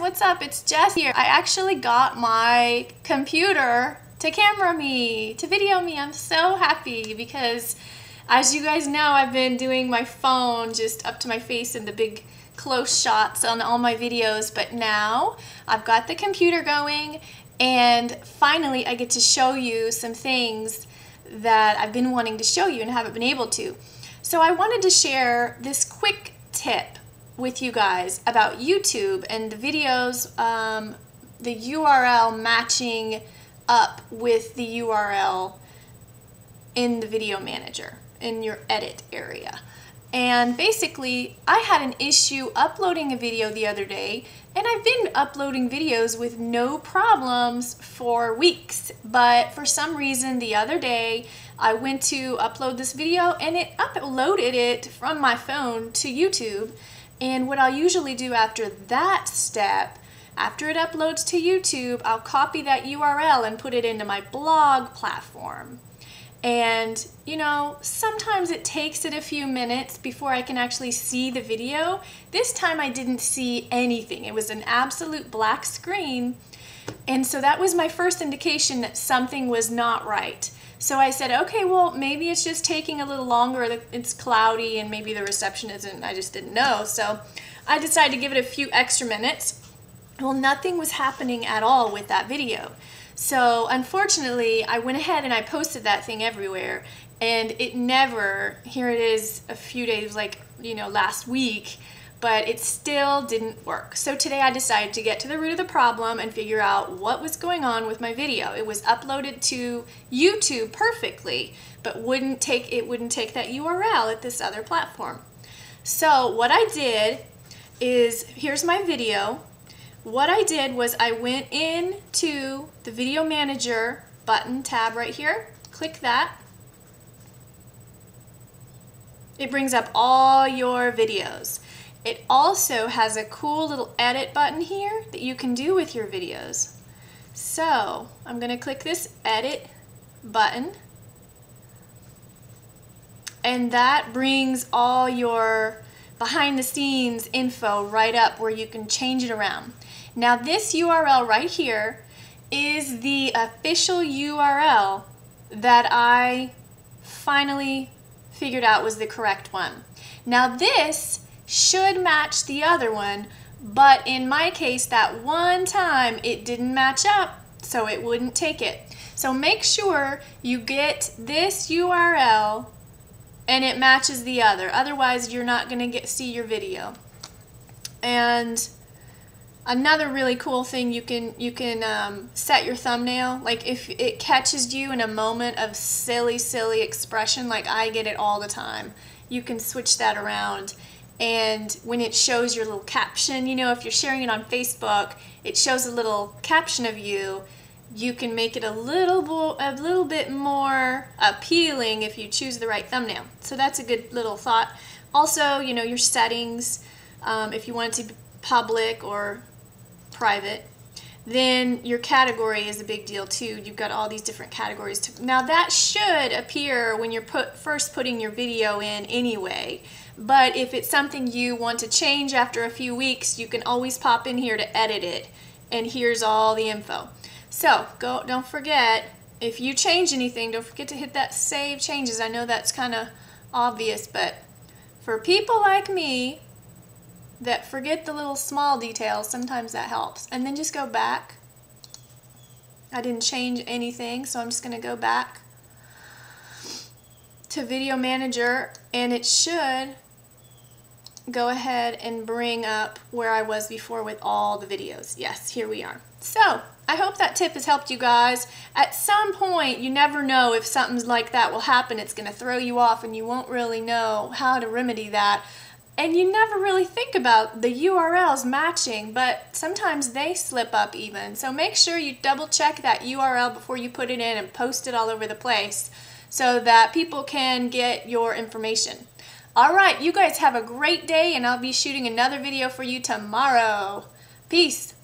what's up? It's Jess here. I actually got my computer to camera me, to video me. I'm so happy because as you guys know, I've been doing my phone just up to my face in the big close shots on all my videos, but now I've got the computer going and finally I get to show you some things that I've been wanting to show you and haven't been able to. So I wanted to share this quick tip with you guys about YouTube and the videos, um, the URL matching up with the URL in the video manager in your edit area. And basically, I had an issue uploading a video the other day, and I've been uploading videos with no problems for weeks. But for some reason, the other day, I went to upload this video and it uploaded it from my phone to YouTube. And what I'll usually do after that step, after it uploads to YouTube, I'll copy that URL and put it into my blog platform. And, you know, sometimes it takes it a few minutes before I can actually see the video. This time I didn't see anything. It was an absolute black screen. And so that was my first indication that something was not right. So I said, okay, well, maybe it's just taking a little longer. It's cloudy and maybe the reception isn't, I just didn't know. So I decided to give it a few extra minutes. Well, nothing was happening at all with that video. So unfortunately, I went ahead and I posted that thing everywhere and it never, here it is a few days, like, you know, last week, but it still didn't work. So today I decided to get to the root of the problem and figure out what was going on with my video. It was uploaded to YouTube perfectly, but wouldn't take it wouldn't take that URL at this other platform. So what I did is here's my video. What I did was I went into the video manager button tab right here. Click that. It brings up all your videos. It also has a cool little edit button here that you can do with your videos. So I'm going to click this edit button and that brings all your behind the scenes info right up where you can change it around. Now this URL right here is the official URL that I finally figured out was the correct one. Now this should match the other one, but in my case, that one time it didn't match up, so it wouldn't take it. So make sure you get this URL and it matches the other. Otherwise, you're not going to get see your video. And another really cool thing you can you can um, set your thumbnail like if it catches you in a moment of silly silly expression like I get it all the time you can switch that around and when it shows your little caption, you know, if you're sharing it on Facebook, it shows a little caption of you. You can make it a little a little bit more appealing if you choose the right thumbnail. So that's a good little thought. Also, you know, your settings, um, if you want it to be public or private, then your category is a big deal too. You've got all these different categories. To, now that should appear when you're put, first putting your video in anyway. But if it's something you want to change after a few weeks, you can always pop in here to edit it. And here's all the info. So go, don't forget, if you change anything, don't forget to hit that save changes. I know that's kind of obvious, but for people like me that forget the little small details, sometimes that helps. And then just go back. I didn't change anything, so I'm just going to go back to Video Manager, and it should go ahead and bring up where I was before with all the videos. Yes, here we are. So, I hope that tip has helped you guys. At some point, you never know if something like that will happen. It's going to throw you off and you won't really know how to remedy that. And you never really think about the URLs matching, but sometimes they slip up even. So make sure you double check that URL before you put it in and post it all over the place so that people can get your information. All right, you guys have a great day, and I'll be shooting another video for you tomorrow. Peace.